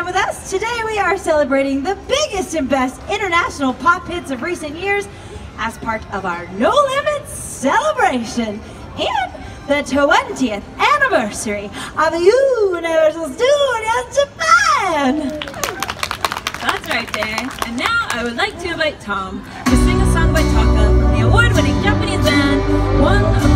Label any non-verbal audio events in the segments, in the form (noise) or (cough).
time with us. Today we are celebrating the biggest and best international pop hits of recent years as part of our No Limits celebration and the 20th anniversary of Universal Studios Japan. That's right there. And now I would like to invite Tom to sing a song by Taka from the award-winning Japanese band, One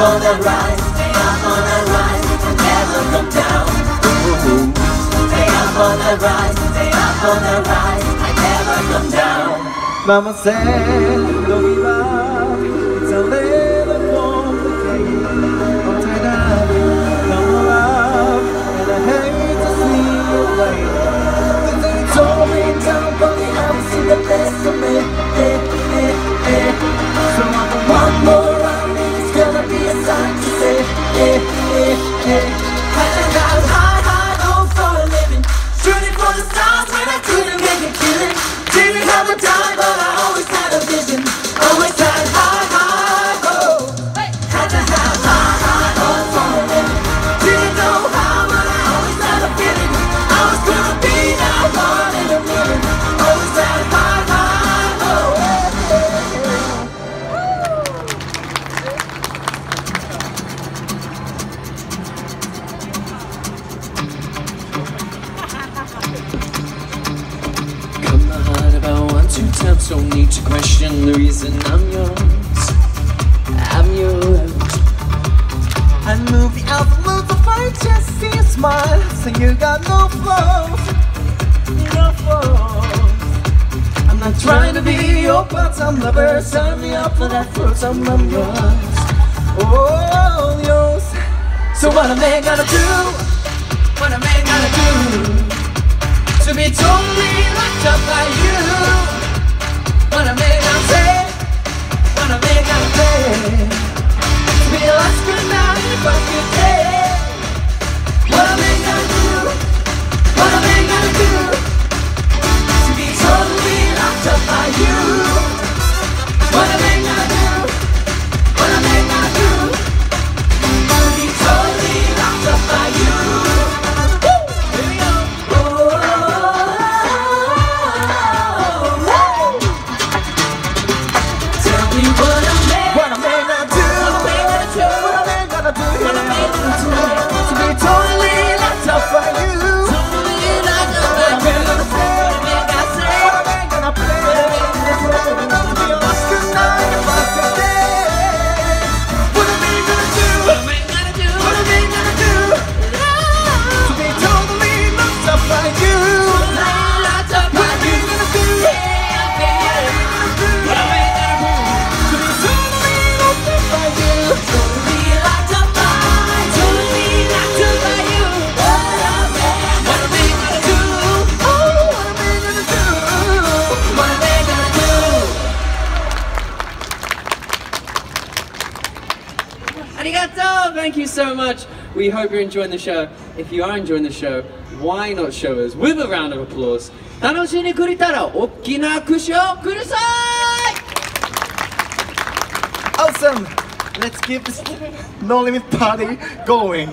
on the rise, up on the rise, never come down. Stay up on the rise, stay up on the rise, I never come down. Mama said. to question the reason I'm yours. I'm yours. I move the envelope to my just see a smile, so you got no flaws, no flaws. I'm not trying to be your part-time lover. Sign me up for that full-time. I'm yours. Oh, yours. So what a man gotta do? What a man gotta do to be totally locked up by you? Wanna make a play? wanna make a play? to lost a last Arigato! Thank you so much. We hope you're enjoying the show. If you are enjoying the show, why not show us with a round of applause? Tanoshini kuritara, okkina! Awesome! Let's keep this (laughs) No Limit party going.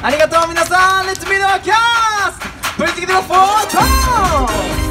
ありがとう皆さん。レッツビ be the ブリティキティのフォート